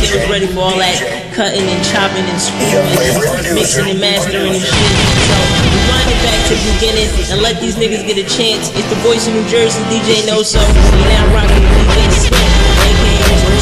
they was ready for all that cutting and chopping and screwing, mixing and mastering and shit. So rewind it back to the beginning and let these niggas get a chance. It's the voice of New Jersey, DJ No So. You now rocking with DJ Smith, aka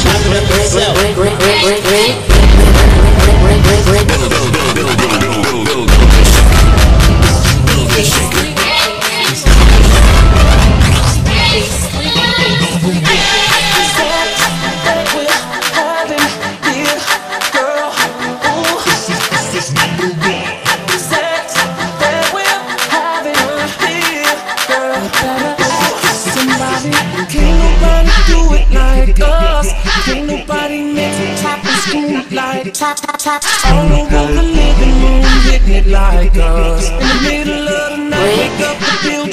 top smooth like top, top, top. All over the living room, hitting it like us. In the middle of the night, wake up the building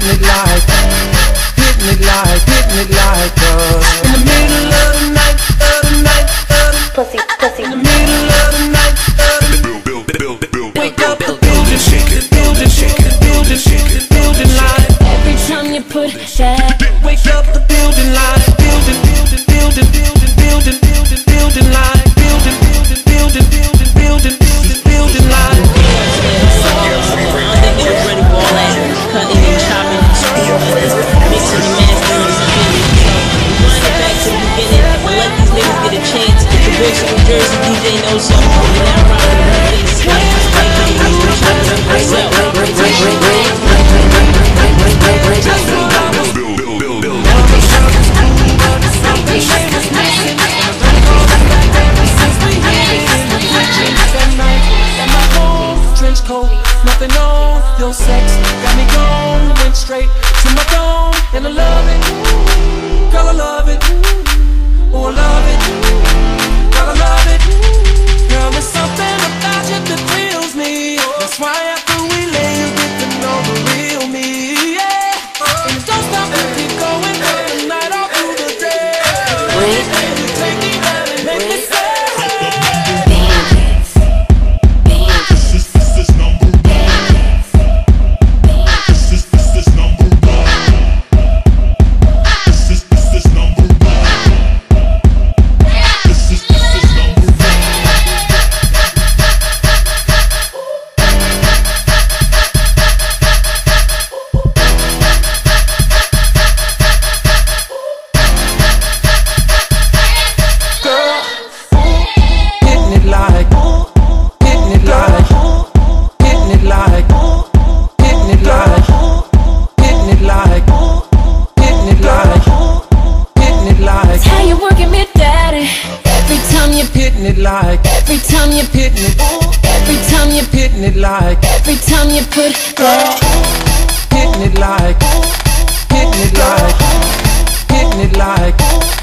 hitting like, hitting it like, hitting it like us. In the middle of the night, of the night, of the Pussy, pussy. in the middle of the night, of the wake up the building, shake it, building, shake it, building, shake it, building like. Every time you put that nothing on. Your sex got me gone. Went straight to my dome, and I love it. Every time you're hitting it, every time you're hitting it like, every time you put it there, hitting it like, hitting it like, hitting it like.